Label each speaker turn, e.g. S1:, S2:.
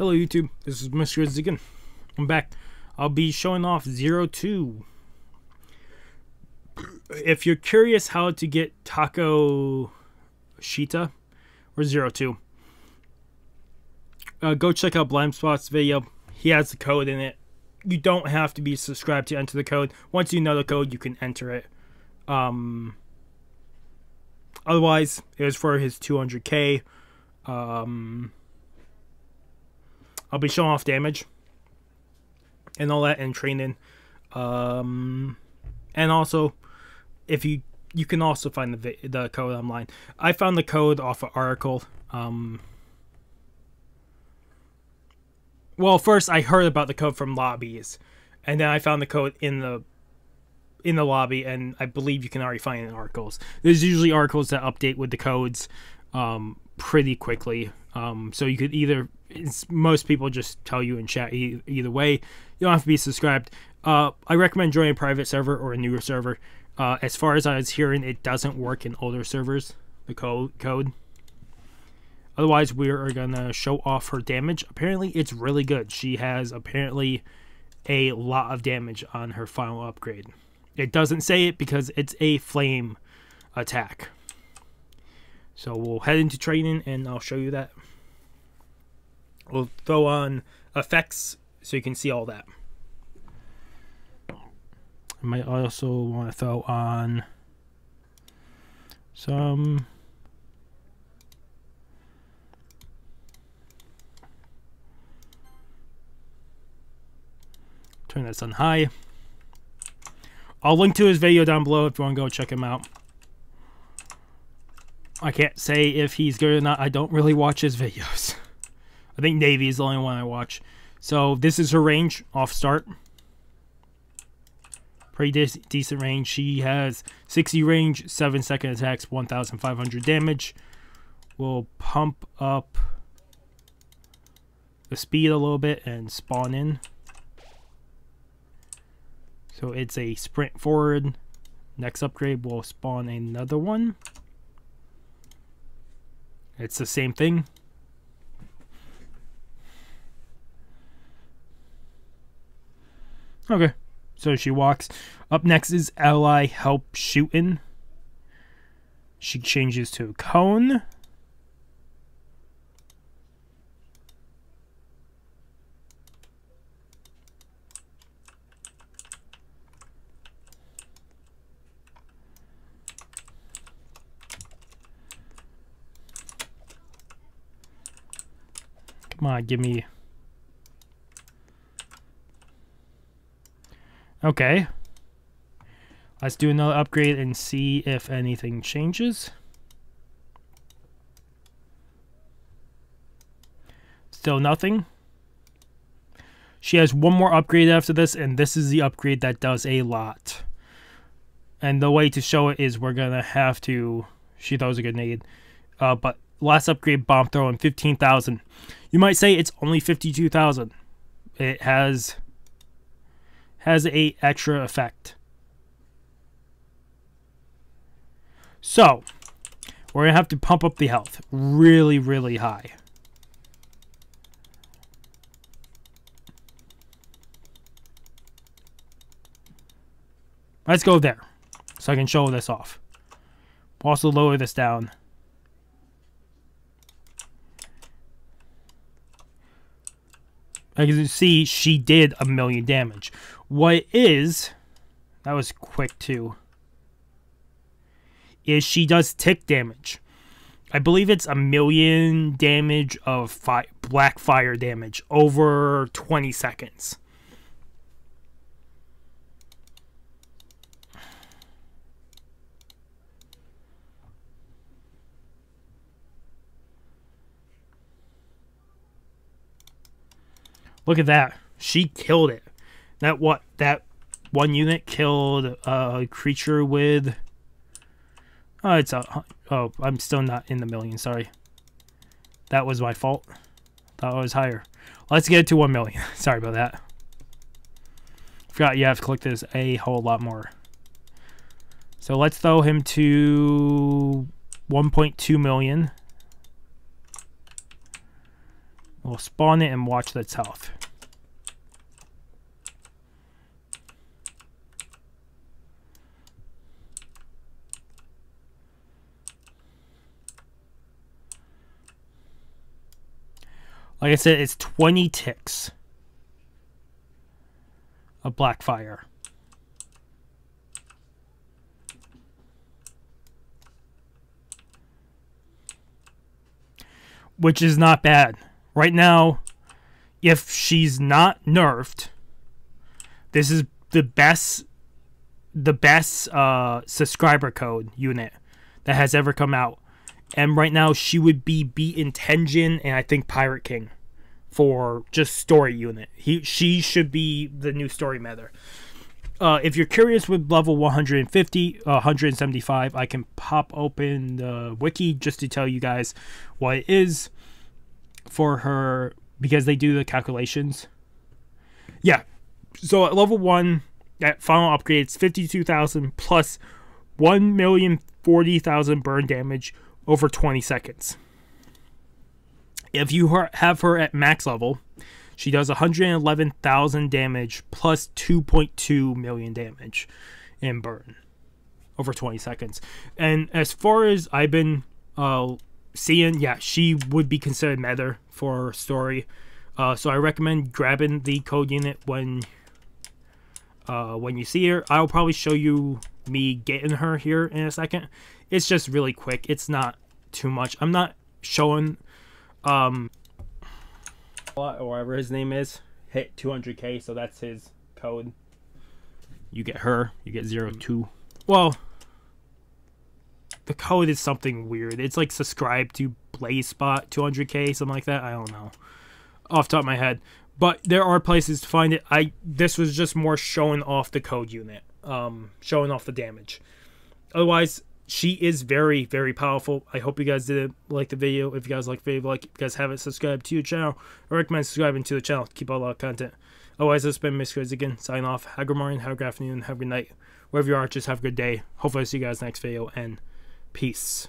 S1: Hello YouTube, this is Mr. Zigan. I'm back. I'll be showing off Zero Two. If you're curious how to get Taco Shita or Zero Two, uh, go check out Blind Spot's video. He has the code in it. You don't have to be subscribed to enter the code. Once you know the code, you can enter it. Um, otherwise, it was for his 200k. Um, I'll be showing off damage and all that in training. Um, and also, if you you can also find the the code online. I found the code off an article. Um, well, first I heard about the code from lobbies, and then I found the code in the in the lobby, and I believe you can already find it in articles. There's usually articles that update with the codes um, pretty quickly. Um, so you could either most people just tell you in chat either way. You don't have to be subscribed. Uh, I recommend joining a private server or a newer server. Uh, as far as I was hearing, it doesn't work in older servers. The code code. Otherwise, we are gonna show off her damage. Apparently, it's really good. She has apparently a lot of damage on her final upgrade. It doesn't say it because it's a flame attack. So we'll head into training and I'll show you that. We'll throw on effects so you can see all that. I might also want to throw on some turn this on high. I'll link to his video down below if you want to go check him out. I can't say if he's good or not. I don't really watch his videos. I think Navy is the only one I watch. So this is her range off start. Pretty de decent range. She has 60 range, 7 second attacks, 1,500 damage. We'll pump up the speed a little bit and spawn in. So it's a sprint forward. Next upgrade, we'll spawn another one. It's the same thing. Okay. So she walks. Up next is ally help shooting. She changes to a cone. Come on, give me Okay. Let's do another upgrade and see if anything changes. Still nothing. She has one more upgrade after this, and this is the upgrade that does a lot. And the way to show it is we're going to have to... She throws a grenade. Uh, but last upgrade, bomb throwing 15,000. You might say it's only 52,000. It has has a extra effect. So, we're going to have to pump up the health really, really high. Let's go there so I can show this off. Also lower this down. As you see, she did a million damage. What is, that was quick too, is she does tick damage. I believe it's a million damage of fi black fire damage over 20 seconds. Look at that. She killed it. That what that one unit killed a creature with. Oh, it's a. Oh, I'm still not in the million. Sorry. That was my fault. Thought I was higher. Let's get it to one million. sorry about that. Forgot you have to click this a whole lot more. So let's throw him to 1.2 million. We'll spawn it and watch its health. Like I said, it's 20 ticks of Blackfire. Which is not bad. Right now, if she's not nerfed, this is the best the best uh, subscriber code unit that has ever come out and right now she would be beating Tenjin and I think Pirate King for just story unit. He she should be the new story meta. Uh, if you're curious with level 150, uh, 175, I can pop open the wiki just to tell you guys what it is for her because they do the calculations. Yeah, so at level one, at final upgrade, it's 52,000 plus 1,040,000 burn damage over 20 seconds. If you have her at max level, she does 111,000 damage plus 2.2 million damage in burn over 20 seconds. And as far as I've been uh, seeing, yeah, she would be considered meta for story. Uh, so I recommend grabbing the code unit when uh, when you see her. I'll probably show you me getting her here in a second. It's just really quick. It's not too much. I'm not showing um or whatever his name is hit 200k so that's his code you get her you get zero two well the code is something weird it's like subscribe to blaze spot 200k something like that i don't know off top of my head but there are places to find it i this was just more showing off the code unit um showing off the damage otherwise she is very, very powerful. I hope you guys did like the video. If you guys like the video, like, if you guys haven't subscribed to your channel, I recommend subscribing to the channel keep all our content. Otherwise, this has been Mr. again, sign off. Have a good morning, have a good afternoon, have a good night. Wherever you are, just have a good day. Hopefully, I see you guys next video, and peace.